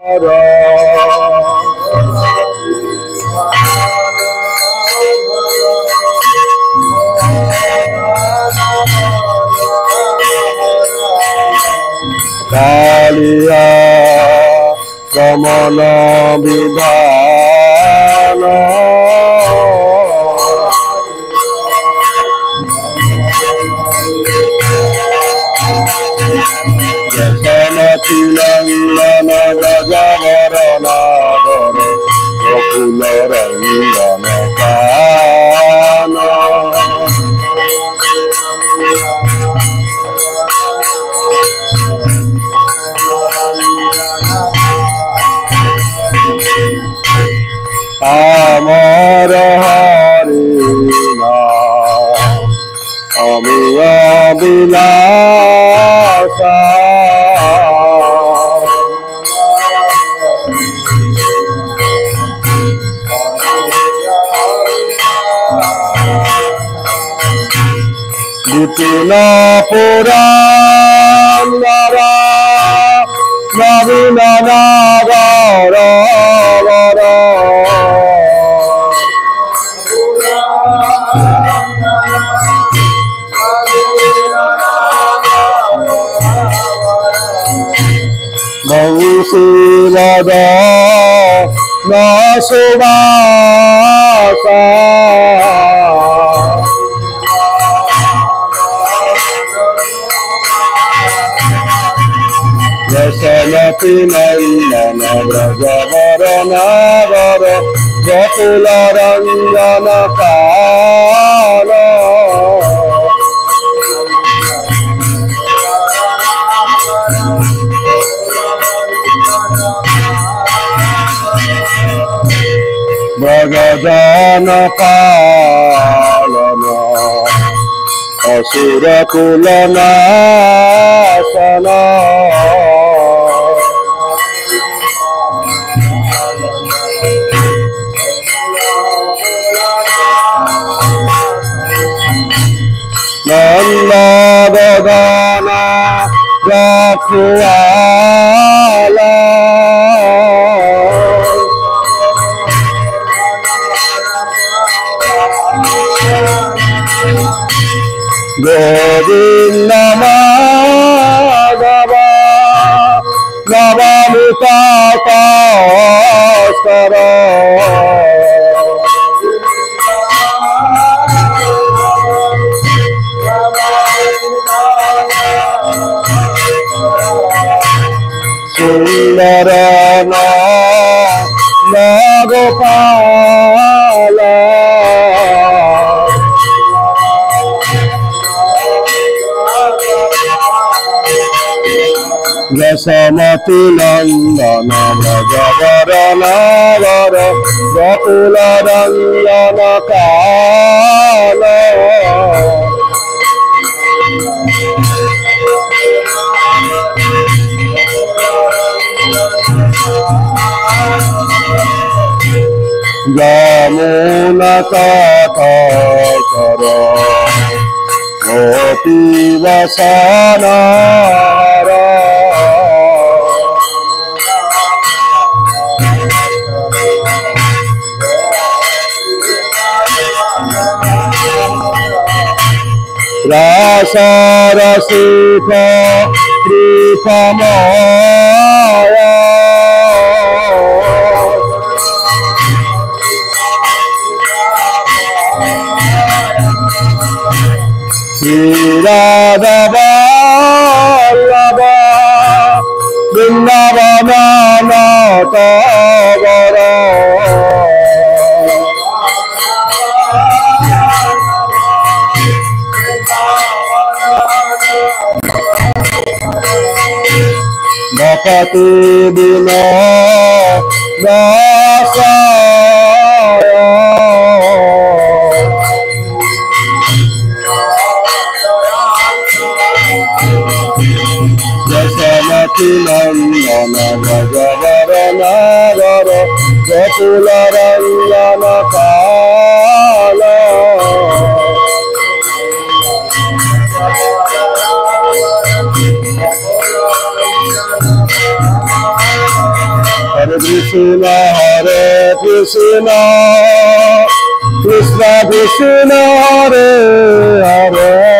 Kaliya Damana Vidana Kaliya Damana Vidana কিরঙ্গন গজবরণ বকুল রঙ্গন কান আমার হরি আমি অবিলা la pura la ra la vi la na ra ra la ra Mau su la da na su ba Yashomati নন্দন ব্রজবর নাগর গোকুল রঞ্জন কাল ব্রজন পালন অসুর কুল গোবিন্দ বাবা বাবা নগোপাল যশমতি নন্দন ব্রজবর নগর বকুল রঞ্জন কাল যমুন তট কর গোপী বসন রস রসিক কৃপময় বৃন্দাবন তবর বপতি দিন Ratinandana Gajavarana Ratularanyana Kala Hare Krishna Hare Krishna Krishna Krishna Hare Hare.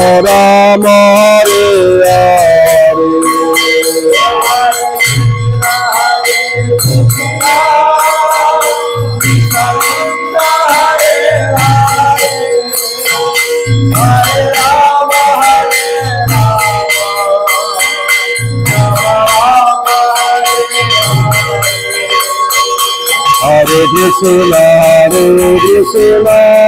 Ram हरे Hare Krishna, Hare Krishna.